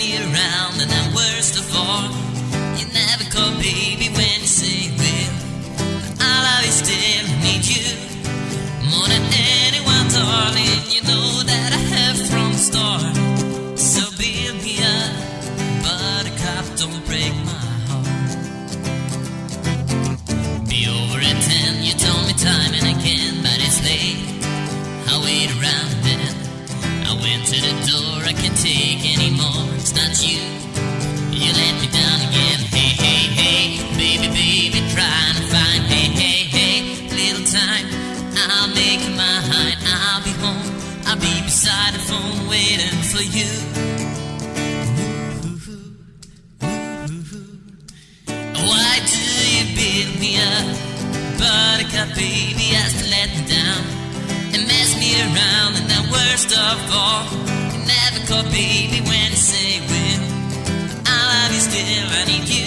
me around and I'm worse to fall. You never call baby when you say you will. But I love you still, I need you more than anyone, darling. You know that I have from the start. So build me up, but a cop don't break my heart. Be over at ten, you told me time and again, but it's late. I wait around then, I went to the door. I can't take anymore. It's not you. You let me down again. Hey, hey, hey, baby, baby, trying to find. Hey, hey, hey, little time. I'll make it mine. I'll be home. I'll be beside the phone waiting for you. Why do you build me up? Buttercup, baby, has to let me down and mess me around. And then worst of all, never call baby when you say will. I love you still, I need you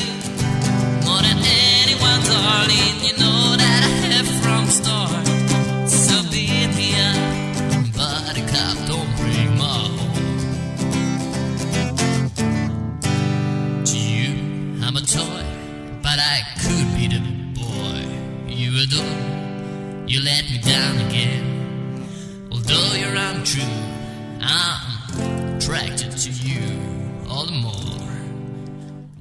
more than anyone, darling. You know that I have from the start. So beat me up, Buttercup, don't break my heart. To you, I'm a toy, but I could be the boy you adore. You let me down again. Although you're untrue, to you all the more.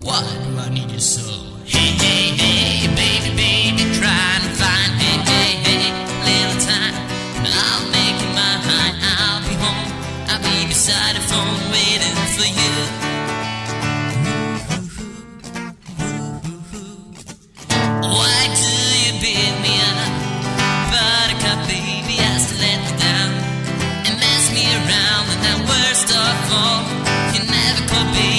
Why do I need you so? Hey, hey, hey, baby, baby, trying to find, hey, hey, hey, little time. I'll make it mine. I'll be home. I'll be beside the phone waiting for you. And mess